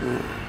Mm.